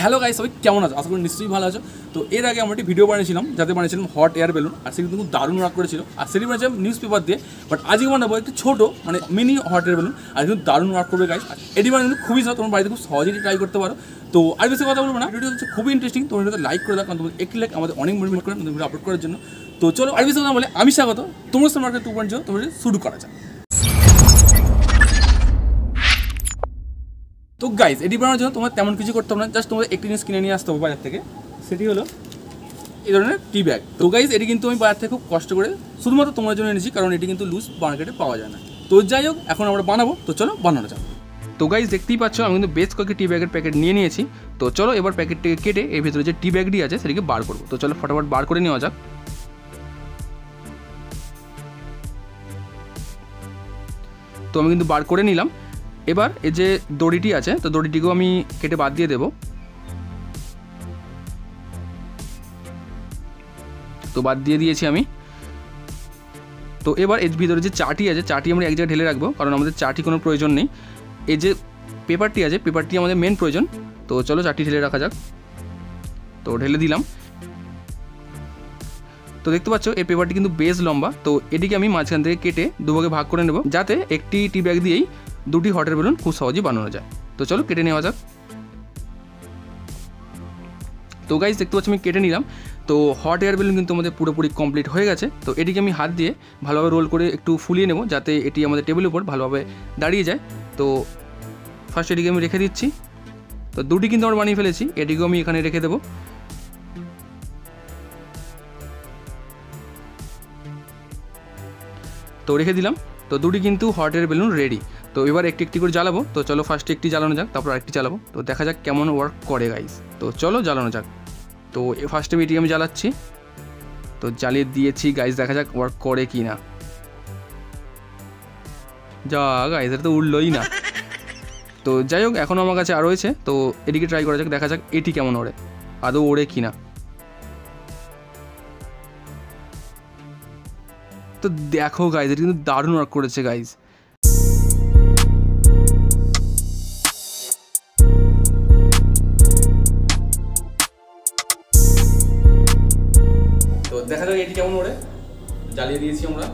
Hello guys, সবাই কেমন আছো? আশা করি নিশ্চয়ই ভালো আছো। তো এর আগে আমরা একটি ভিডিও বানিয়েছিলাম, যাতে বানিয়েছিলাম হট এয়ার বেলুন আর সেটি কিন্তু দারুণ রাগ করেছিল। আর সেটি বানিয়েছিলাম নিউজ পেপার দিয়ে বাট আজকে বানাবো একটু ছোটো মানে মিনি হট এয়ার বেলুন আর কিন্তু দারুণ রাগ করবে গাইস এটি বানানো কিন্তু খুবই সহজ, তোমার বাড়িতে খুব সহজেই ট্রাই করতে পারো। তো আর বেশি কথা বলব না ভিডিও হচ্ছে খুবই ইন্টারেস্টিং তোমার ভিডিওতে লাইক করে দাও, কারণ একটি লাইক আমাদের অনেক মোটিভেট করে ভিডিও আপলোড করার জন্য। তো চলো, আর বেশি কথা বলে আমি স্বাগত। তোমার সাথে মার্কেট টু পয়েন্ট জিরো শুরু করা যাক। তো গাইজ এটি বানানোর জন্য তোমার তেমন কিছু করতে হবে না জাস্ট তোমাদের একটি জিনিস কিনে নিয়ে আসতে হবে বাজার থেকে, সেটি হলো এই ধরনের টি ব্যাগ তো গাইজ এটি কিন্তু আমি বাজার থেকে খুব কষ্ট করে শুধুমাত্র তোমার জন্য এনেছি, কারণ এটি কিন্তু লুজ মার্কেটে পাওয়া যায় না। তো যাই হোক, এখন আমরা বানাবো, তো চলো বানানো যাক। তো গাইজ দেখতেই পাচ্ছ, আমি কিন্তু বেশ কয়েকটি টি ব্যাগের প্যাকেট নিয়ে নিয়েছি। তো চলো এবার প্যাকেটটিকে কেটে এর ভিতরে যে টি ব্যাগটি আছে, সেটিকে বার করব। তো চলো ফটাফট বার করে নেওয়া যাক। তো আমি কিন্তু বার করে নিলাম। এবার এই যে দড়িটি আছে, তো দড়িটিকেও আমি কেটে বাদ দিয়ে দেব। তো বাদ দিয়ে দিয়েছি আমি। তো এবার এর ভিতরে যে চাটি আছে, চাটি আমরা এক জায়গায় ঢেলে রাখব, কারণ আমাদের চাটি কোনো প্রয়োজন নেই। এই যে পেপারটি আছে, পেপারটি আমাদের মেন প্রয়োজন। তো চলো চাটি ঢেলে রাখা যাক। তো ঢেলে দিলাম। তো দেখতে পাচ্ছ, এই পেপারটি কিন্তু বেশ লম্বা। তো এটিকে আমি মাঝখান থেকে কেটে দুভাগে ভাগ করে নেব, যাতে একটি টি ব্যাগ দিয়েই দুটি হটের বেলুন খুব সহজেই বানানো যায়। তো চলো কেটে নেওয়া যাক। তো গাইজ দেখতে পাচ্ছি আমি কেটে নিলাম। তো হট এয়ার বেলুন কিন্তু আমাদের পুরোপুরি কমপ্লিট হয়ে গেছে। তো এটিকে আমি হাত দিয়ে ভালোভাবে রোল করে একটু ফুলিয়ে নেব যাতে এটি আমাদের টেবিলের উপর ভালোভাবে দাঁড়িয়ে যায়। তো ফার্স্ট এটিকে আমি রেখে দিচ্ছি। তো দুটি কিন্তু আমরা বানিয়ে ফেলেছি। এটিকেও আমি এখানে রেখে দেবো। তো রেখে দিলাম। তো দুটি কিন্তু হট এয়ার বেলুন রেডি তো এবার একটি একটি করে জ্বালাবো। তো চলো ফার্স্টে একটি জ্বালানো যাক, তারপর আরেকটি জ্বালাবো। তো দেখা যাক কেমন ওয়ার্ক করে গাইস তো চলো জ্বালানো যাক। তো ফার্স্টে আমি এটি আমি জ্বালাচ্ছি। তো জ্বালিয়ে দিয়েছি গাইস দেখা যাক ওয়ার্ক করে কি না যা গাইস এটা তো উঠলোই না। তো যাই হোক এখনও আমার কাছে আরও রয়েছে। তো এটিকে ট্রাই করা যাক, দেখা যাক এটি কেমন ওড়ে। আদৌ ওড়ে কি না তো দেখো গাইজ এটা কিন্তু দারুণ ওয়ার্ক করেছে গাইজ দেখা যাক এটি কেমন ওড়ে। জ্বালিয়ে দিয়েছি আমরা।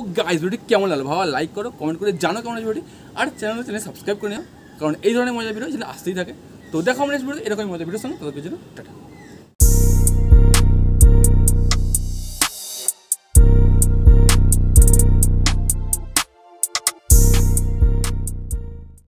তো গাইজ ভিডিওটি কেমন লাগল? ভাবা লাইক করো কমেন্ট করে জানো কেমন ভিডিওটি আর চ্যানেল চ্যানেল সাবস্ক্রাইব করে নিও, কারণ এই ধরনের মজা ভিডিও যেন আসতেই থাকে। তো দেখো আমরা এরকমই ভিডিও এরকম মজা ভিডিওর সঙ্গে তাদের জন্য টাটা।